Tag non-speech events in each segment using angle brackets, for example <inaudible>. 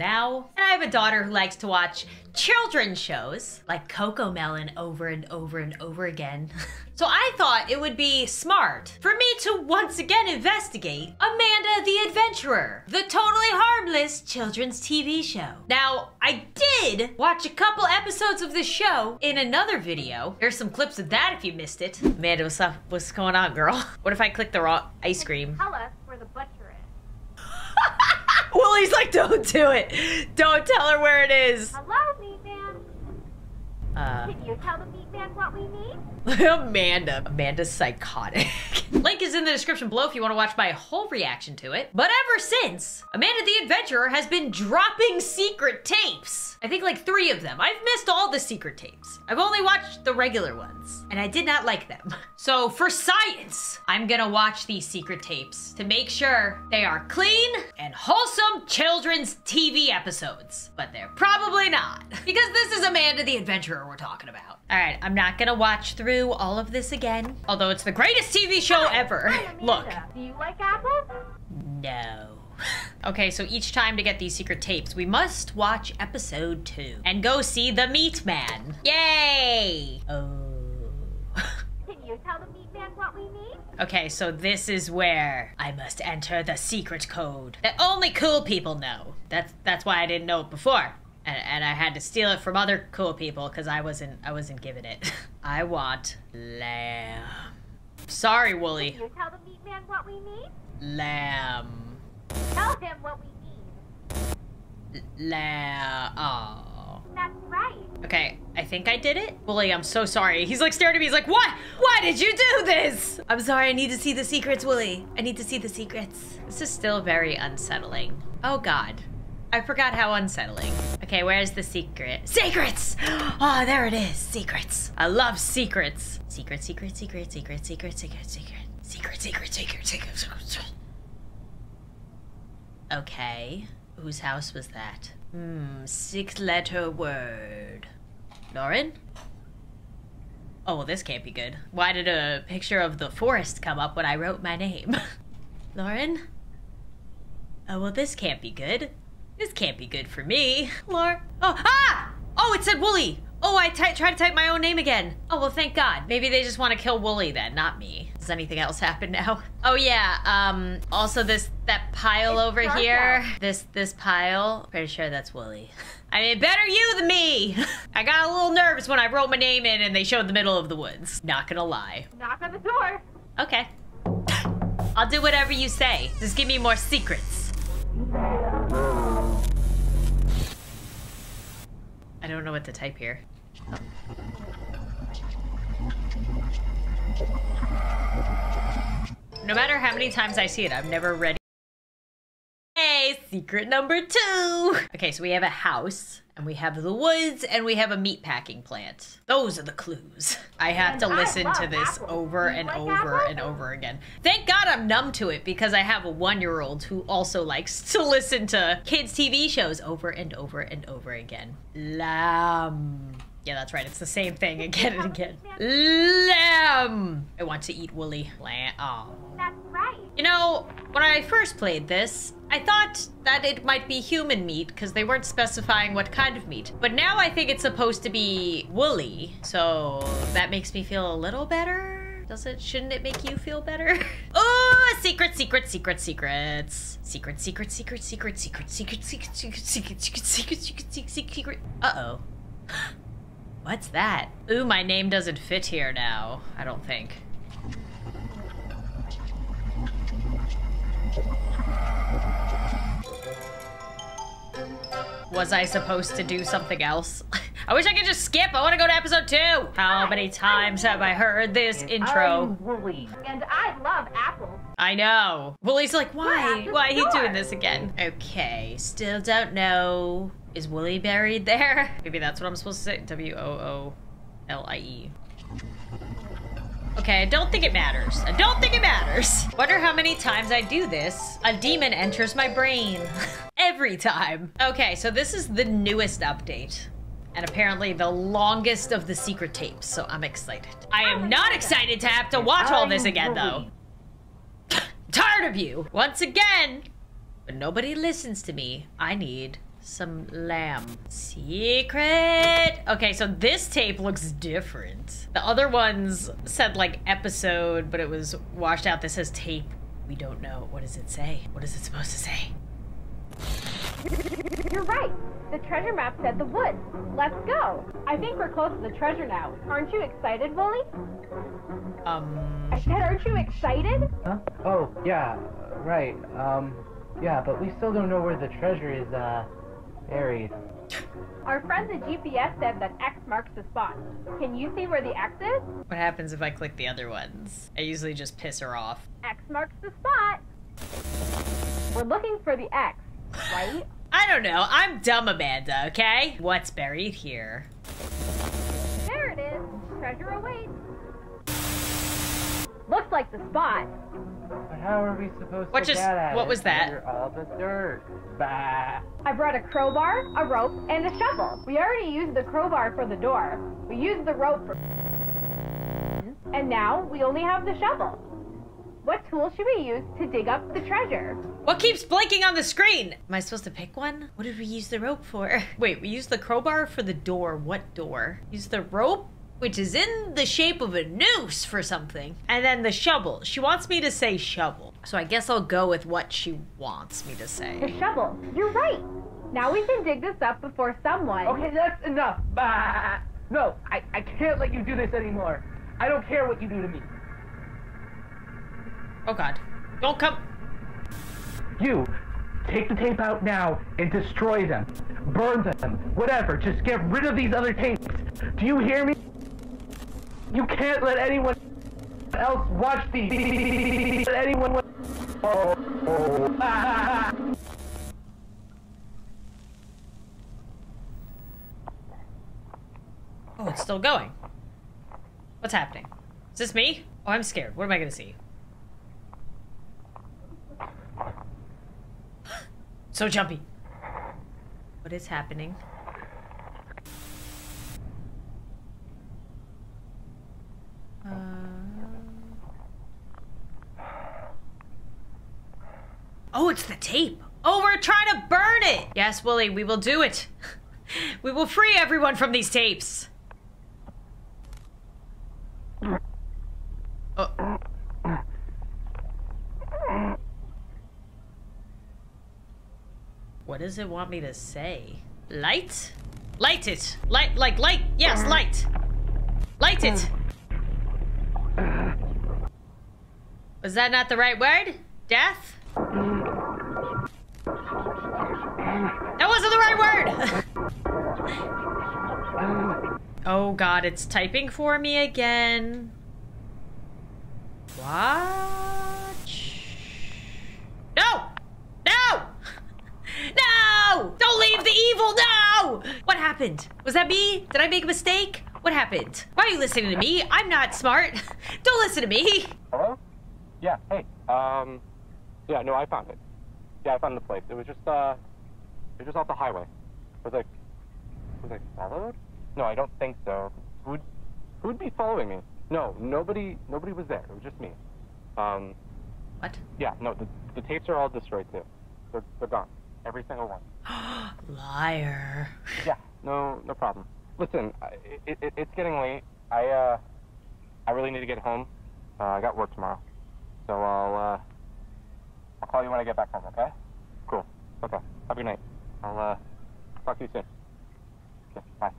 now, and I have a daughter who likes to watch children's shows like Cocomelon over and over and over again. <laughs> so I thought it would be smart for me to once again investigate Amanda the Adventurer, the totally harmless children's TV show. Now, I did watch a couple episodes of the show in another video. Here's some clips of that if you missed it. Amanda, what's up? What's going on, girl? <laughs> What if I click the raw ice cream? Tell us where the butcher is. Wooly's like, don't do it. Don't tell her where it is. Hello, meat man. Uh, Can you tell the meat man what we need? Amanda. Amanda's psychotic. <laughs> Link is in the description below if you want to watch my whole reaction to it. But ever since, Amanda the Adventurer has been dropping secret tapes. I think like three of them. I've missed all the secret tapes. I've only watched the regular ones, and I did not like them. <laughs> So for science, I'm gonna watch these secret tapes to make sure they are clean and wholesome children's TV episodes. But they're probably not, <laughs> because this is Amanda the Adventurer we're talking about. All right, I'm not gonna watch through all of this again, although it's the greatest TV show <laughs> ever. Hi, Amanda. Look, Do you like apples? no. <laughs> Okay, so each time to get these secret tapes, we must watch episode two and go see the Meat Man. Yay! Oh. <laughs> Can you tell the meat man what we need? Okay, so this is where I must enter the secret code that only cool people know. That's that's why I didn't know it before. And, and I had to steal it from other cool people because I wasn't I wasn't given it. <laughs> I want lamb. Sorry, Wooly. Can you tell the meat man what we need? Lamb. Tell him what we need. Lamb. Oh. That's right. Okay, I think I did it. Wooly, I'm so sorry. He's like staring at me. He's like, what? Why did you do this? I'm sorry. I need to see the secrets, Wooly. I need to see the secrets. This is still very unsettling. Oh, God. I forgot how unsettling. Okay, where's the secret? Secrets! Oh, there it is. Secrets. I love secrets. Secret, secret, secret, secret, secret, secret, secret. Secret, secret, secret, secret, secret. Okay. Whose house was that? Hmm, six letter word. Lauren? Oh, well, this can't be good. Why did a picture of the forest come up when I wrote my name? <laughs> Lauren? Oh, well, this can't be good. This can't be good for me. Lauren? Oh, ah! Oh, it said Wooly! Oh, I tried to type my own name again. Oh, well, thank God. Maybe they just want to kill Wooly then, not me. Does anything else happen now? <laughs> Oh, yeah. Um, also this, that pile It's over here. out. This, this pile. Pretty sure that's Wooly. <laughs> I mean, better you than me. <laughs> I got a little nervous when I wrote my name in and they showed the middle of the woods. Not gonna lie. Knock on the door. Okay. I'll do whatever you say. Just give me more secrets. I don't know what to type here. No matter how many times I see it, I'm never ready. Secret number two. Okay, so we have a house, and we have the woods, and we have a meat packing plant. Those are the clues. I have to listen to this over and over and over again. Thank God I'm numb to it because I have a one year old who also likes <laughs> to listen to kids' TV shows over and over and over again. Lamb. Yeah, that's right. It's the same thing again and again. Lamb. I want to eat woolly lamb. Oh. You know, when I first played this, I thought that it might be human meat because they weren't specifying what kind of meat. But now I think it's supposed to be Wooly, so that makes me feel a little better. Does it? Shouldn't it make you feel better? oh, secret, secret, secret, secrets. Secret, secret, secret, secret, secret, secret, secret, secret, secret, secret, secret, secret, secret, secret. Uh-oh. What's that? Ooh, my name doesn't fit here now. I don't think. Was I supposed to do something else? <laughs> I wish I could just skip. I want to go to episode two. How many times have I heard this intro? I'm Wooly. And I love apples. I know. He's like, why? Why are you doing this again? Okay, still don't know. Is Wooly buried there? <laughs> Maybe that's what I'm supposed to say. W O O L I E. Okay, I don't think it matters. I don't think it matters. <laughs> Wonder how many times I do this. A demon enters my brain. <laughs> Every time. Okay, so this is the newest update. And apparently the longest of the secret tapes, so I'm excited. I am not excited to have to watch all this again, though. <laughs> tired of you. Once again, But nobody listens to me. I need some lamb. Secret! Okay, so this tape looks different. The other ones said like episode, but it was washed out. This says tape. We don't know. What does it say? What is it supposed to say? You're right. The treasure map said the woods. Let's go. I think we're close to the treasure now. Aren't you excited, Wooly? Um, I said, aren't you excited? Huh? Oh, yeah, right. Um, yeah, but we still don't know where the treasure is, uh, buried. Our friends at GPS said that X marks the spot. Can you see where the X is? what happens if I click the other ones? I usually just piss her off. X marks the spot. We're looking for the X, right? <sighs> I don't know. I'm dumb, Amanda, okay? What's buried here? there it is. Treasure awaits. Looks like the spot. But how are we supposed What to just- get at what it was that? under all the dirt. Bah. I brought a crowbar, a rope, and a shovel. We already used the crowbar for the door. We used the rope for. And now we only have the shovel. What tool should we use to dig up the treasure? What keeps blinking on the screen? Am I supposed to pick one? What did we use the rope for? Wait, we used the crowbar for the door. What door? Use the rope, which is in the shape of a noose for something. And then the shovel. She wants me to say shovel. So I guess I'll go with what she wants me to say. The say. shovel. You're right. Now we can dig this up before someone. Okay, that's enough. Bah. No, I, I can't let you do this anymore. I don't care what you do to me. Oh god. Don't come. You, take the tape out now and destroy them. Burn them. Whatever. Just get rid of these other tapes. Do you hear me? You can't let anyone else watch these. Let anyone. Oh. oh. Ah. Oh, it's still going. What's happening? Is this me? Oh, I'm scared. What am I gonna see? <gasps> so jumpy. What is happening? Uh... Oh, it's the tape. Oh, we're trying to burn it. Yes, Wooly, we will do it. <laughs> We will free everyone from these tapes. Oh. What does it want me to say? Light? Light it. Light, like, light. Yes, light. Light it. Was that not the right word? Death? Oh god, it's typing for me again. Watch. No! No! <laughs> No! Don't leave the evil! No! What happened? Was that me? Did I make a mistake? What happened? Why are you listening to me? I'm not smart. <laughs> Don't listen to me. Hello? Yeah, hey. Um, yeah, no, I found it. Yeah, I found the place. It was just, uh, it was just off the highway. Was I, was I followed? No, I don't think so. Who'd, who'd be following me? No, nobody, nobody was there. It was just me. Um, What? yeah, no, the, the tapes are all destroyed too. They're, they're gone. Every single one. <gasps> Liar. Yeah, no, no problem. Listen, it, it, it's getting late. I, uh, I really need to get home. Uh, I got work tomorrow. So I'll, uh, I'll call you when I get back home, okay? Cool. Okay. Have a good night. I'll, uh, talk to you soon. Okay, bye.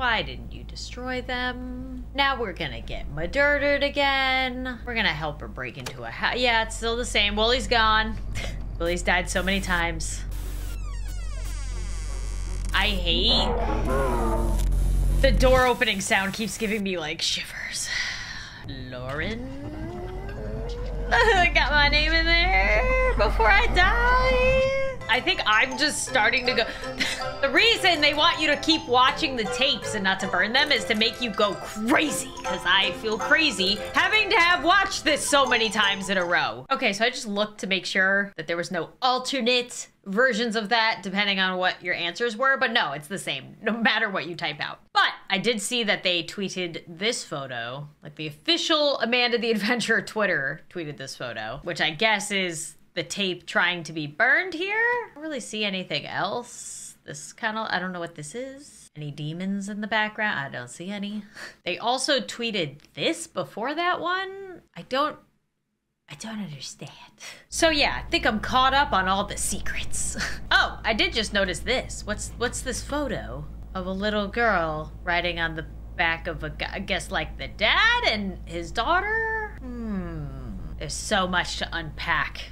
Why didn't you destroy them? Now we're gonna get murdered again. We're gonna help her break into a house. Yeah, it's still the same. Wooly's gone. <laughs> Wooly's died so many times. I hate the door opening sound keeps giving me like shivers. Lauren? <laughs> Got my name in there before I die. I think I'm just starting to go. <laughs> the reason they want you to keep watching the tapes and not to burn them is to make you go crazy. Because I feel crazy having to have watched this so many times in a row. Okay, so I just looked to make sure that there was no alternate versions of that depending on what your answers were, but no, it's the same no matter what you type out. But I did see that they tweeted this photo, like the official Amanda the Adventurer Twitter tweeted this photo, which I guess is the tape trying to be burned here. I don't really see anything else. This kind of, I don't know what this is. Any demons in the background? I don't see any. <laughs> They also tweeted this before that one. I don't I don't understand. <laughs> So yeah, I think I'm caught up on all the secrets. <laughs> oh, I did just notice this. What's what's this photo of a little girl riding on the back of a I guess like the dad and his daughter? Hmm. There's so much to unpack.